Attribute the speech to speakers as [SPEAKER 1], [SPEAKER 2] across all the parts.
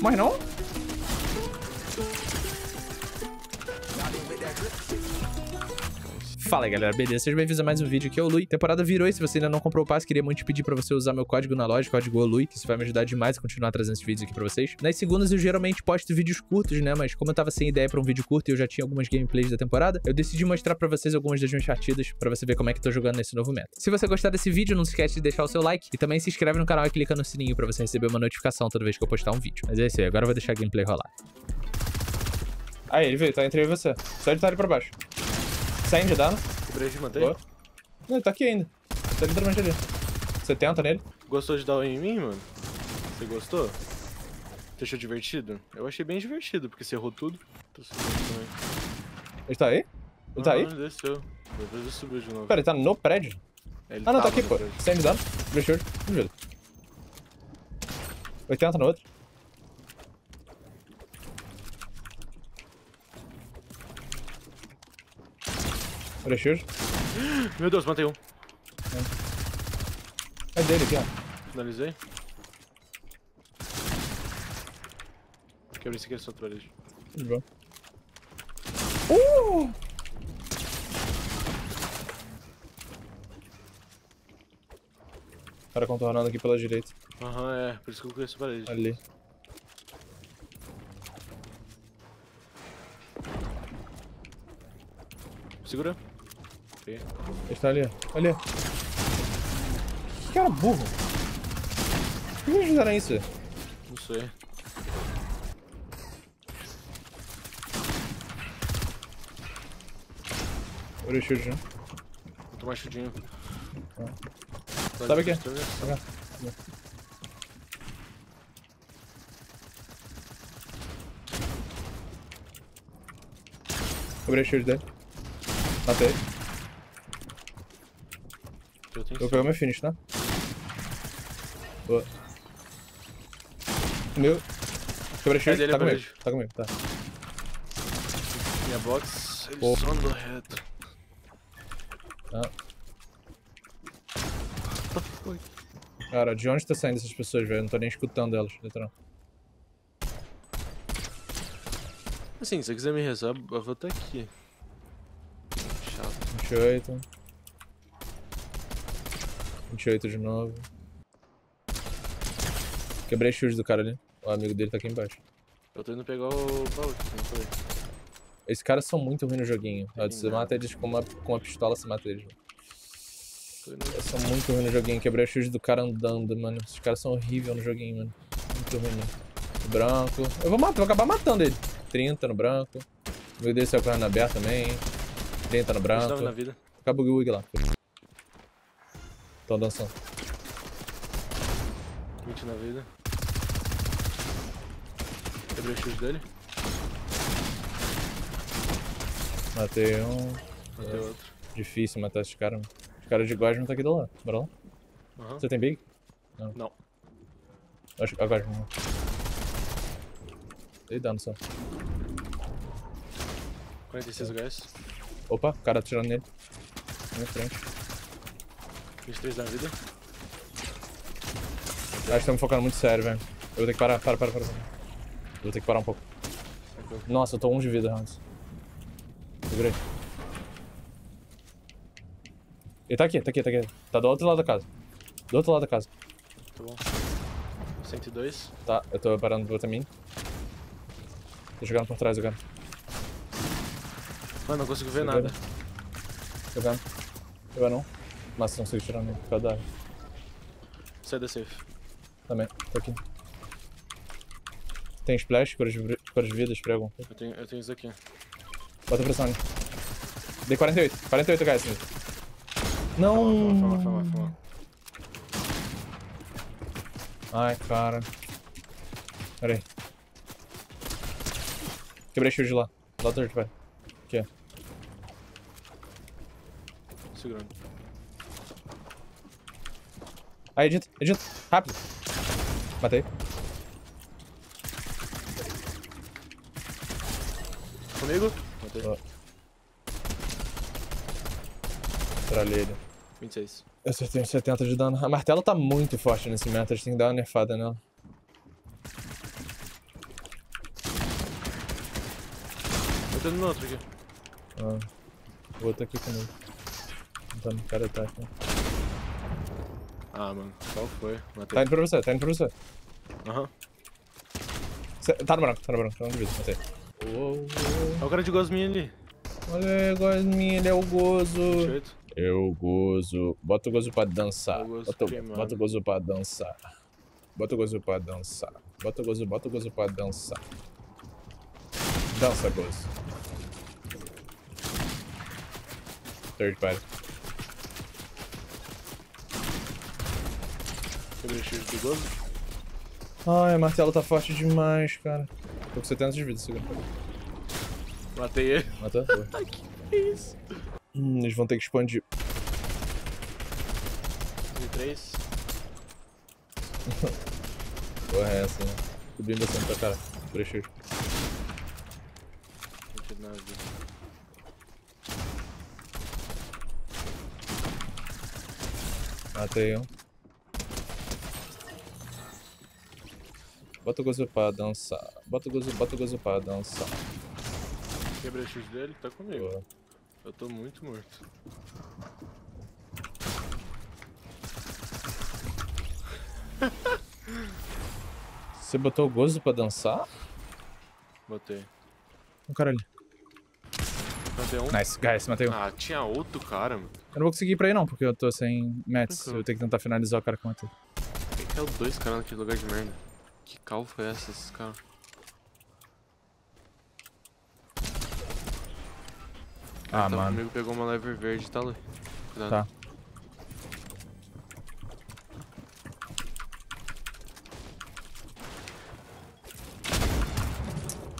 [SPEAKER 1] Bueno, Fala aí, galera, beleza? Sejam bem-vindos a mais um vídeo aqui, é o Lui. Temporada virou e se você ainda não comprou o passe, queria muito pedir pra você usar meu código na loja, código OLUI, que isso vai me ajudar demais a continuar trazendo esses vídeos aqui pra vocês. Nas segundas eu geralmente posto vídeos curtos, né? Mas como eu tava sem ideia pra um vídeo curto e eu já tinha algumas gameplays da temporada, eu decidi mostrar pra vocês algumas das minhas partidas pra você ver como é que tô jogando nesse novo meta. Se você gostar desse vídeo, não se esquece de deixar o seu like e também se inscreve no canal e clica no sininho pra você receber uma notificação toda vez que eu postar um vídeo. Mas é isso aí, agora eu vou deixar a gameplay rolar. Aí, ele veio, tá entre eu você. Só ali pra baixo. Saindo de dano.
[SPEAKER 2] Quebrei de mantém.
[SPEAKER 1] Boa. Não, ele tá aqui ainda. Tá literalmente ali. 70 nele.
[SPEAKER 2] Gostou de dar em mim, mano? Você gostou? Você achou divertido? Eu achei bem divertido, porque você errou tudo. Tô também.
[SPEAKER 1] Ele tá aí? Ele tá aí?
[SPEAKER 2] Ah, desceu. Depois ele subiu de novo.
[SPEAKER 1] Pera, ele tá no prédio?
[SPEAKER 2] É, ele
[SPEAKER 1] Ah, não, tá
[SPEAKER 2] tava
[SPEAKER 1] aqui, pô.
[SPEAKER 2] prédio.
[SPEAKER 1] 100 de dano. Ver. 80 no outro. Breachwood.
[SPEAKER 2] Meu Deus, matei um.
[SPEAKER 1] É dele aqui, ó.
[SPEAKER 2] Finalizei. Quebrei esse aqui é só parede.
[SPEAKER 1] De boa. Uh! O cara contornando aqui pela direita.
[SPEAKER 2] Aham, é. Por isso que eu coloquei essa parede.
[SPEAKER 1] Ali.
[SPEAKER 2] Segura.
[SPEAKER 1] Ele tá ali. Que cara burro. Por que eles fizeram isso?
[SPEAKER 2] Não sei.
[SPEAKER 1] Olha o shield, né?
[SPEAKER 2] Vou tomar chudinho.
[SPEAKER 1] Sabe o quê?
[SPEAKER 2] Tá?
[SPEAKER 1] Tá cá. Quebrei o shield dele. Matei.
[SPEAKER 2] Eu
[SPEAKER 1] pegar meu finish, tá? Boa. Meu. Quebrei o shield. Tá comigo. Tá comigo, tá.
[SPEAKER 2] minha box. Ele
[SPEAKER 1] Pô.
[SPEAKER 2] só andou reto.
[SPEAKER 1] Ah. Cara, de onde tá saindo essas pessoas, velho? Eu não tô nem escutando elas, literal.
[SPEAKER 2] Assim, se você quiser me rezar, eu vou até aqui. Chato.
[SPEAKER 1] 28. 28 de novo. Quebrei shield do cara ali. O amigo dele tá aqui embaixo.
[SPEAKER 2] Eu tô indo pegar o baú, não foi?
[SPEAKER 1] Esses caras são muito ruins no joguinho.
[SPEAKER 2] Tem
[SPEAKER 1] Você mata eles com uma, com uma pistola, você mata eles. Eles são muito ruins no joguinho. Quebrei o shield do cara andando, mano. Esses caras são horríveis no joguinho, mano. Muito ruim. O branco. Eu vou matar, vou acabar matando ele. 30 no branco. O amigo dele saiu correndo aberto também. 30 no
[SPEAKER 2] 29 na
[SPEAKER 1] branco.
[SPEAKER 2] vida.
[SPEAKER 1] Acaba o Wig lá. Tão dançando.
[SPEAKER 2] 20 na vida. Quebrei o shield dele.
[SPEAKER 1] Matei um.
[SPEAKER 2] Matei outro.
[SPEAKER 1] Difícil matar esses caras. Os caras de Gosman tá aqui do lado. Bora lá.
[SPEAKER 2] Aham.
[SPEAKER 1] Você tem big?
[SPEAKER 2] Não.
[SPEAKER 1] Acho que agora não. Dei dano só.
[SPEAKER 2] 46 gás.
[SPEAKER 1] Opa, o cara atirando nele. Na minha frente.
[SPEAKER 2] 23 na vida.
[SPEAKER 1] Acho que estamos focando muito sério, velho. Eu vou ter que parar, para, para, para. Eu vou ter que parar um pouco. Nossa, eu tô um de vida, Hans. Segurei. Ele tá aqui, tá aqui, tá aqui. Tá do outro lado da casa. Do outro lado da casa.
[SPEAKER 2] Tá bom. 102.
[SPEAKER 1] Tá, eu tô parando pro outro mim. Tô jogando por trás agora.
[SPEAKER 2] Mano, não consigo ver
[SPEAKER 1] Segura.
[SPEAKER 2] nada.
[SPEAKER 1] Jogando. Jogando não. Mas não consigo tirar nem por causa da água.
[SPEAKER 2] Sai da safe.
[SPEAKER 1] Também, tô aqui. Tem splash, cores de, cores vida, coisa.
[SPEAKER 2] Eu tenho, eu tenho isso aqui.
[SPEAKER 1] Bota pressão ali. Dei 48. 48 HS Não!
[SPEAKER 2] mal, foi mal.
[SPEAKER 1] Ai, cara. Pera aí. Quebrei shield lá. Lá do vai. Aqui, ó
[SPEAKER 2] muito.
[SPEAKER 1] Aí, Edito, Edito, rápido. Matei.
[SPEAKER 2] Comigo? Matei.
[SPEAKER 1] Oh. Tralheira.
[SPEAKER 2] 26.
[SPEAKER 1] Eu só tenho 70 de dano. A martela tá muito forte nesse meta, a gente tem que dar uma nerfada nela.
[SPEAKER 2] Tô no outro aqui.
[SPEAKER 1] Ah, vou outro aqui comigo. Tá no cara, tá aqui.
[SPEAKER 2] Ah, mano. Qual foi?
[SPEAKER 1] Tá
[SPEAKER 2] Matei.
[SPEAKER 1] indo pra você, tá indo pra você.
[SPEAKER 2] Aham.
[SPEAKER 1] Cê- tá no branco, tá no branco, tá no vídeo, matei. Uou.
[SPEAKER 2] Olha o cara de gosminha ali.
[SPEAKER 1] Olha aí, Gosminha, ele é o gozo.
[SPEAKER 2] Perfeito.
[SPEAKER 1] Eu gozo. Bota o gozo pra dançar.
[SPEAKER 2] Gozo
[SPEAKER 1] Bota, o-
[SPEAKER 2] queimado.
[SPEAKER 1] bota o gozo pra dançar. Bota o gozo pra dançar. Bota o gozo, bota o gozo pra dançar. Dança, gozo. Third party.
[SPEAKER 2] Quebrei o shield do gozo.
[SPEAKER 1] Ai, o martelo tá forte demais, cara. Tô com 70 de vida, segura.
[SPEAKER 2] Matei ele.
[SPEAKER 1] Matou? Boa.
[SPEAKER 2] Que isso?
[SPEAKER 1] Hum, eles vão ter que expandir.
[SPEAKER 2] De três.
[SPEAKER 1] Porra, é essa, né? Subindo bastante pra cara. Prechei.
[SPEAKER 2] Não.
[SPEAKER 1] Matei um. Bota o gozo pra dançar. Bota o gozo, bota o gozo pra dançar.
[SPEAKER 2] Quebrei o shield dele, tá comigo.
[SPEAKER 1] Boa.
[SPEAKER 2] Eu tô muito morto.
[SPEAKER 1] Você botou o gozo pra dançar?
[SPEAKER 2] Botei.
[SPEAKER 1] Um cara ali.
[SPEAKER 2] Matei um.
[SPEAKER 1] Nice, guys, matei um.
[SPEAKER 2] Ah, tinha outro cara, mano.
[SPEAKER 1] Eu não vou conseguir ir pra aí não, porque eu tô sem mats.
[SPEAKER 2] Tranquilo.
[SPEAKER 1] Eu vou ter que tentar finalizar o cara que eu matei.
[SPEAKER 2] Por que que é o dois caras naquele lugar de merda? Que cal foi essa, esses caras?
[SPEAKER 1] Ah,
[SPEAKER 2] então,
[SPEAKER 1] mano.
[SPEAKER 2] comigo pegou uma lever verde, tá? Cuidado.
[SPEAKER 1] Tá.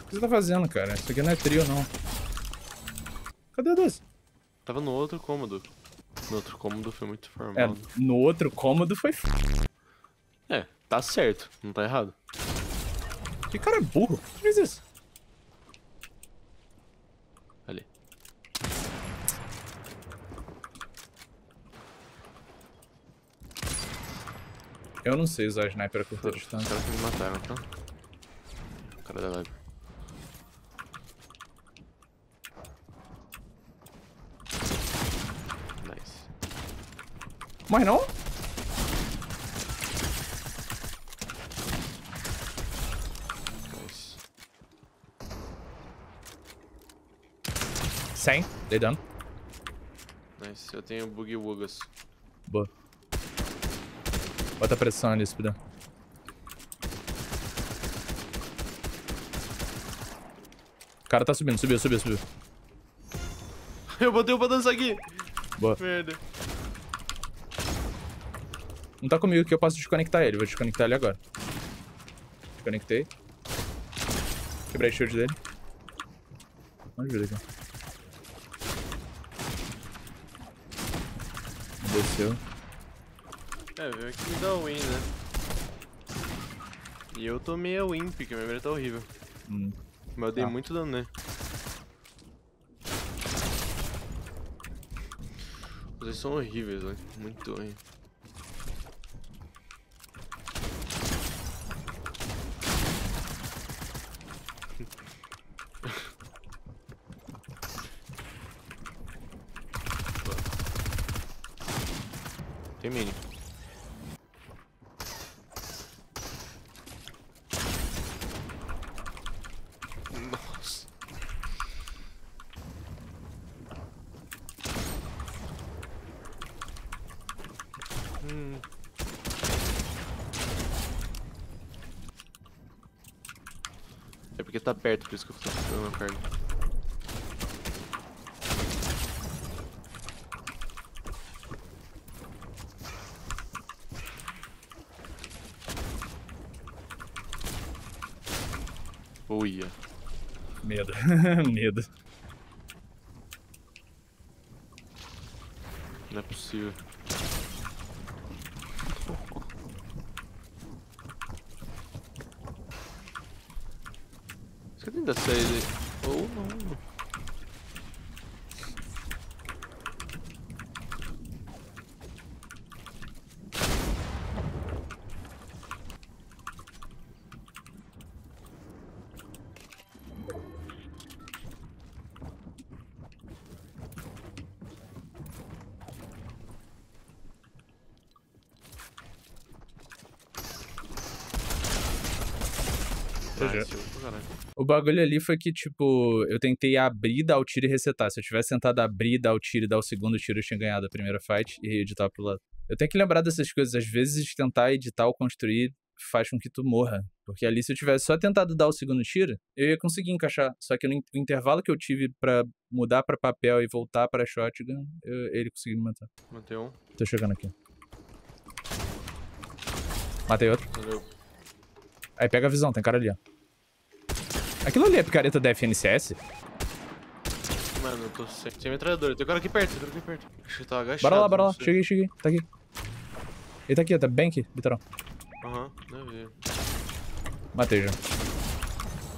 [SPEAKER 1] O que você tá fazendo, cara? Isso aqui não é trio, não. Cadê a doce?
[SPEAKER 2] Tava no outro cômodo. No outro cômodo foi muito
[SPEAKER 1] É,
[SPEAKER 2] formal. né?
[SPEAKER 1] no outro cômodo foi f...
[SPEAKER 2] É, tá certo, não tá errado.
[SPEAKER 1] Que cara burro. Que fez isso?
[SPEAKER 2] Ali.
[SPEAKER 1] Eu não sei usar sniper a curta
[SPEAKER 2] Os
[SPEAKER 1] distância.
[SPEAKER 2] caras que me mataram, tá? O cara da lever. Nice.
[SPEAKER 1] Morre não?
[SPEAKER 2] Nice.
[SPEAKER 1] 100. Dei dano.
[SPEAKER 2] Nice. Eu tenho boogie wugas.
[SPEAKER 1] Boa. Bota pressão ali, puder. O cara tá subindo, subiu, subiu, subiu.
[SPEAKER 2] Eu botei o dançar aqui!
[SPEAKER 1] Boa.
[SPEAKER 2] Merda.
[SPEAKER 1] Não tá comigo que eu posso desconectar ele. Vou desconectar ele agora. Desconectei. Quebrei o shield dele. Ele aqui? Desceu.
[SPEAKER 2] É, veio aqui me dá win, né? E eu tomei a win, porque minha mira tá horrível.
[SPEAKER 1] Hum.
[SPEAKER 2] Mas eu dei
[SPEAKER 1] Tá.
[SPEAKER 2] muito dano, né? Vocês são horríveis, velho. Muito horrível. Tem mini. Nossa. Hum. É porque tá perto, por isso que eu tô ficando a perna. Uia.
[SPEAKER 1] Medo. Medo.
[SPEAKER 2] Não é possível. Você tenta sair dele. Ou não. Caralho.
[SPEAKER 1] O bagulho ali foi que, tipo, eu tentei abrir, dar o tiro e resetar. Se eu tivesse tentado abrir, dar o tiro e dar o segundo tiro, eu tinha ganhado a primeira fight e editar pro lado. Eu tenho que lembrar dessas coisas. Às vezes, tentar editar ou construir faz com que tu morra. Porque ali, se eu tivesse só tentado dar o segundo tiro, eu ia conseguir encaixar. Só que no intervalo que eu tive pra mudar pra papel e voltar pra shotgun, eu- ele conseguiu me matar.
[SPEAKER 2] Matei um.
[SPEAKER 1] Tô chegando aqui. Matei outro.
[SPEAKER 2] Valeu.
[SPEAKER 1] Aí pega a visão, tem cara ali, ó. Aquilo ali é picareta da FNCS?
[SPEAKER 2] Mano, eu tô sem, sem metralhadora. Tem cara aqui perto, tem cara aqui perto. Acho que tá agachado.
[SPEAKER 1] Bora lá, bora lá. Cheguei, cheguei. Tá aqui. Ele tá aqui, ó. Tá bem aqui, literal.
[SPEAKER 2] Aham, deve ver.
[SPEAKER 1] Matei já.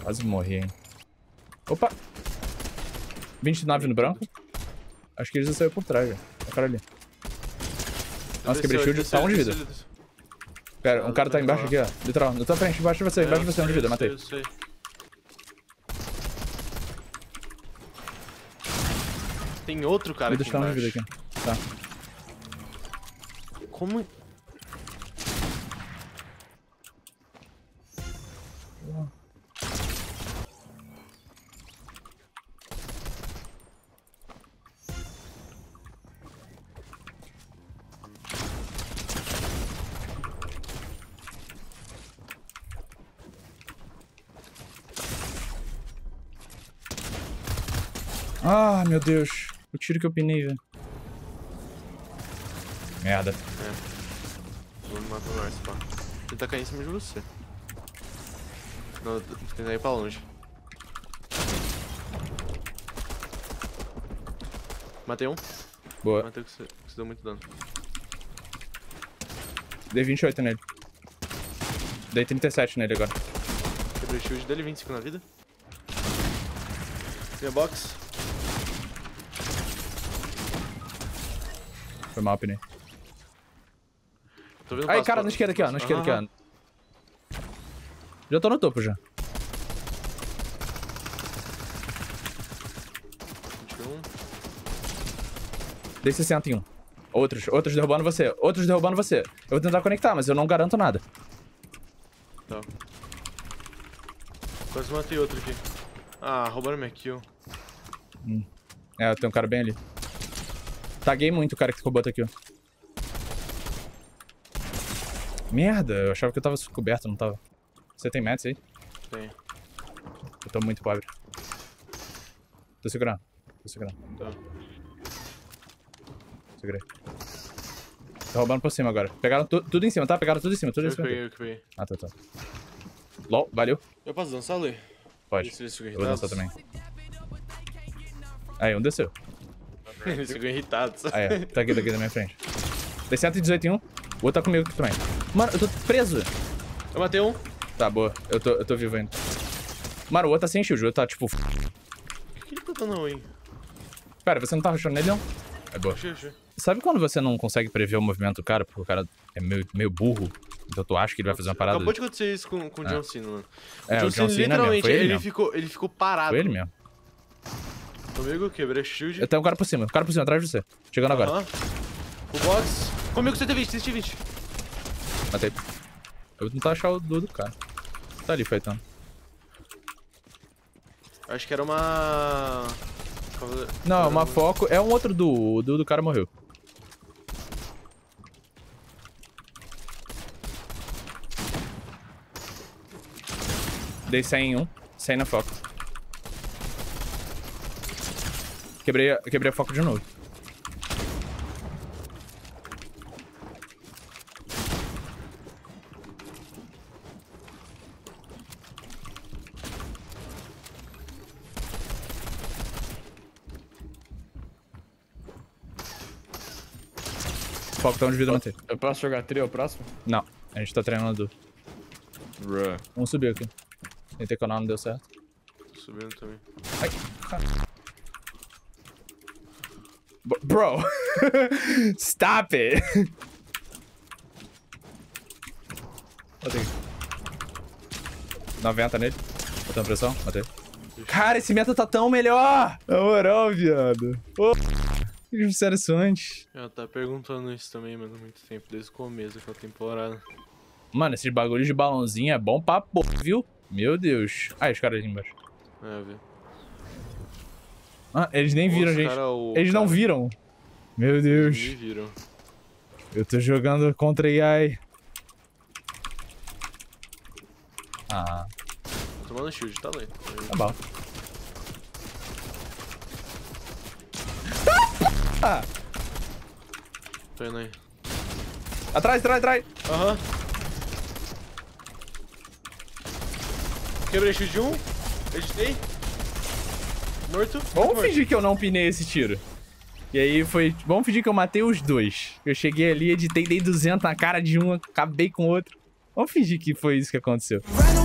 [SPEAKER 1] Quase morri, hein. Opa! 29 no branco. Acho que ele já saiu por trás, já. O cara ali. Nossa, quebrei shield. Tá um de vida. Pera, um cara tá embaixo aqui, ó. Literal. Na tua frente, embaixo de você. Embaixo de você, um de vida. Matei.
[SPEAKER 2] eu sei. Tem outro cara
[SPEAKER 1] Vou
[SPEAKER 2] aqui
[SPEAKER 1] deixar um de vida aqui. Tá.
[SPEAKER 2] Como...
[SPEAKER 1] Ah, meu Deus. O tiro que eu pinei, velho. Merda.
[SPEAKER 2] Vou me matar nós, pá. Ele tá caindo em cima de você. Não, tentando ir pra longe. Matei um.
[SPEAKER 1] Boa.
[SPEAKER 2] Matei que você, que você deu muito dano.
[SPEAKER 1] Dei 28 nele. Dei 37 nele agora.
[SPEAKER 2] Quebrei o shield dele, 25 na vida. Minha box.
[SPEAKER 1] Foi mal.
[SPEAKER 2] Tô vendo
[SPEAKER 1] Aí, cara, na esquerda aqui, ó. Na esquerda aqui, ó. Já tô no topo já.
[SPEAKER 2] 21.
[SPEAKER 1] Dei 61. Outros, outros derrubando você. Outros derrubando você. Eu vou tentar conectar, mas eu não garanto nada.
[SPEAKER 2] Tá. Quase matei outro aqui. Ah, roubaram minha kill.
[SPEAKER 1] É, tem um cara bem ali. Taguei muito o cara que roubou aqui, ó. Merda, eu achava que eu tava coberto, não tava. Você tem mats aí?
[SPEAKER 2] Tem.
[SPEAKER 1] Eu tô muito pobre. Tô segurando. Tô segurando.
[SPEAKER 2] Tá.
[SPEAKER 1] Segurei. Tô roubando por cima agora. Pegaram tu- tudo em cima, tá? Pegaram tudo em cima, tudo em
[SPEAKER 2] Eu que
[SPEAKER 1] cima.
[SPEAKER 2] peguei, eu que peguei.
[SPEAKER 1] Ah, tá, tá. LOL, valeu.
[SPEAKER 2] Eu posso dançar, Lê?
[SPEAKER 1] Pode.
[SPEAKER 2] Ficam
[SPEAKER 1] Eu vou dançar também. Aí, um desceu.
[SPEAKER 2] Eles ficam irritados.
[SPEAKER 1] Aí, ó. Tá aqui, tá aqui na minha frente. Dei 118 em um. O outro tá comigo aqui também. Mano, eu tô preso.
[SPEAKER 2] Eu matei um.
[SPEAKER 1] Tá, boa. Eu tô, eu tô vivo ainda. Mano, o outro tá sem shield. O outro tá, tipo...
[SPEAKER 2] Por que ele tá dando ruim?
[SPEAKER 1] Pera, você não tá rushando nele, não? É boa.
[SPEAKER 2] Achei, achei.
[SPEAKER 1] Sabe quando você não consegue prever o movimento do cara, porque o cara é meio, meio burro? Então tu acha que ele vai fazer uma parada...
[SPEAKER 2] Acabou de acontecer isso com, com o John Cena, mano.
[SPEAKER 1] É, o John Cena mesmo,
[SPEAKER 2] literalmente,
[SPEAKER 1] foi ele
[SPEAKER 2] ele, ficou, ele ficou parado.
[SPEAKER 1] Foi ele mesmo.
[SPEAKER 2] Comigo, quebrei shield.
[SPEAKER 1] Eu tenho um cara por cima. Um cara por cima, atrás de você. Chegando agora.
[SPEAKER 2] O box. Comigo 120, 120.
[SPEAKER 1] Matei. Eu vou tentar achar o do, do cara. Tá ali, feitando.
[SPEAKER 2] Acho que era uma...
[SPEAKER 1] Não, uma foco. É um outro do. O do, do cara morreu. Dei 100 em um. 100 na foco. Quebrei, quebrei a foco de novo. Foco tá onde vida manter.
[SPEAKER 3] Eu posso jogar trio próximo?
[SPEAKER 1] Não, a gente tá treinando.
[SPEAKER 3] Bruh.
[SPEAKER 1] Um subiu aqui. Tentei que o não deu certo.
[SPEAKER 2] Subindo também.
[SPEAKER 1] Ai, cara. B- Bro! Stop it! Botei. 90 nele. Botando pressão, matei. Cara, esse meta tá tão melhor! Na moral, viado. Ô, que sério isso antes.
[SPEAKER 2] Ela tá perguntando isso também, mano, há muito tempo, desde o começo daquela temporada.
[SPEAKER 1] Mano, esses bagulhos de balãozinho é bom pra porra, viu? Meu Deus. Ah, os caras ali embaixo.
[SPEAKER 2] É, vê.
[SPEAKER 1] Ah, eles nem viram,
[SPEAKER 2] Os
[SPEAKER 1] gente.
[SPEAKER 2] cara, o
[SPEAKER 1] Eles não viram. Meu
[SPEAKER 2] eles
[SPEAKER 1] Deus.
[SPEAKER 2] Me viram.
[SPEAKER 1] Eu tô jogando contra AI. Ah,
[SPEAKER 2] Tô tomando shield, tá ali.
[SPEAKER 1] tá bom. Ah,
[SPEAKER 2] Tô indo aí.
[SPEAKER 1] atrás, atrás, atrás.
[SPEAKER 2] Aham. Quebrei shield de um. Editei. Morto.
[SPEAKER 1] Vamos
[SPEAKER 2] morto.
[SPEAKER 1] fingir que eu não pinei esse tiro. E aí foi. Vamos fingir que eu matei os dois. Eu cheguei ali, editei, dei 200 na cara de um, acabei com o outro. Vamos fingir que foi isso que aconteceu.
[SPEAKER 4] Ran